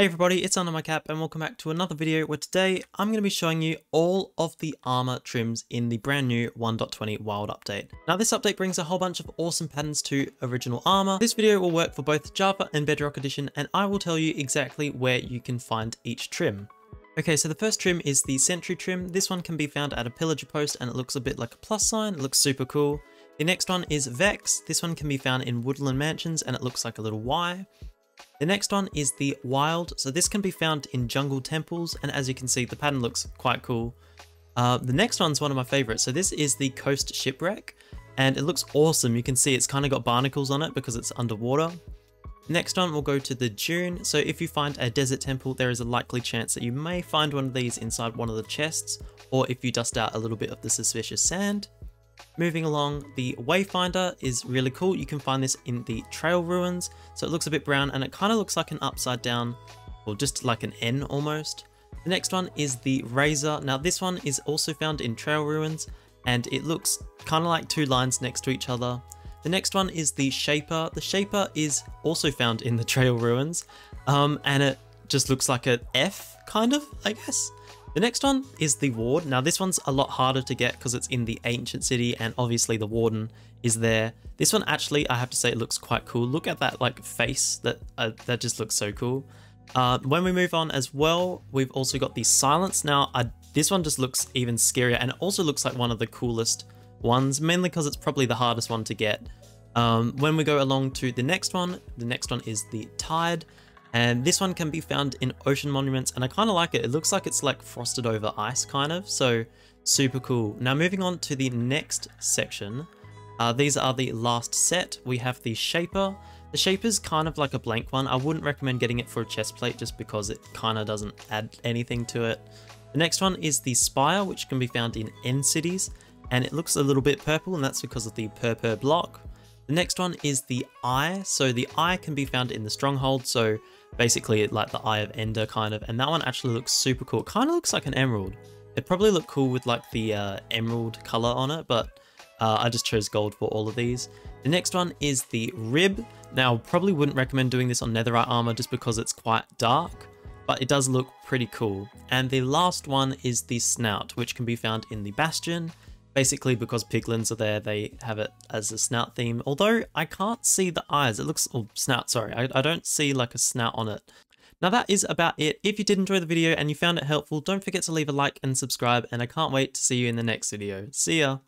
Hey everybody, it's Under My Cap and welcome back to another video where today I'm going to be showing you all of the armor trims in the brand new 1.20 Wild update. Now this update brings a whole bunch of awesome patterns to original armor. This video will work for both Java and Bedrock Edition and I will tell you exactly where you can find each trim. Okay, so the first trim is the Sentry trim. This one can be found at a pillager post and it looks a bit like a plus sign. It looks super cool. The next one is Vex. This one can be found in Woodland Mansions and it looks like a little Y. The next one is the Wild. So this can be found in jungle temples. And as you can see, the pattern looks quite cool. Uh, the next one's one of my favorites. So this is the Coast Shipwreck. And it looks awesome. You can see it's kind of got barnacles on it because it's underwater. Next one, we'll go to the Dune. So if you find a desert temple, there is a likely chance that you may find one of these inside one of the chests, or if you dust out a little bit of the suspicious sand. Moving along, the Wayfinder is really cool. You can find this in the Trail Ruins. So it looks a bit brown and it kind of looks like an upside down, or just like an N almost. The next one is the Razor. Now this one is also found in Trail Ruins and it looks kind of like two lines next to each other. The next one is the Shaper. The Shaper is also found in the Trail Ruins um, and it just looks like an F kind of, I guess. The next one is the Ward. Now this one's a lot harder to get because it's in the ancient city and obviously the Warden is there. This one actually, I have to say, it looks quite cool. Look at that like face, that uh, that just looks so cool. Uh, when we move on as well, we've also got the Silence. Now this one just looks even scarier and it also looks like one of the coolest ones, mainly because it's probably the hardest one to get. Um, when we go along to the next one, the next one is the Tide. And this one can be found in ocean monuments and I kind of like it. It looks like it's like frosted over ice kind of, so super cool. Now moving on to the next section. Uh, these are the last set. We have the Shaper. The Shaper's kind of like a blank one. I wouldn't recommend getting it for a chest plate just because it kind of doesn't add anything to it. The next one is the Spire, which can be found in End cities, and it looks a little bit purple, and that's because of the purple block. The next one is the Eye. So the Eye can be found in the Stronghold, so basically like the Eye of Ender kind of, and that one actually looks super cool. It kind of looks like an emerald. It probably look cool with like the uh, emerald color on it, but uh, I just chose gold for all of these. The next one is the Rib. Now, probably wouldn't recommend doing this on netherite armor just because it's quite dark, but it does look pretty cool. And the last one is the Snout, which can be found in the Bastion. Basically, because piglins are there, they have it as a snout theme. Although I can't see the eyes. It looks, oh, snout, sorry. I, I don't see like a snout on it. Now that is about it. If you did enjoy the video and you found it helpful, don't forget to leave a like and subscribe. And I can't wait to see you in the next video. See ya!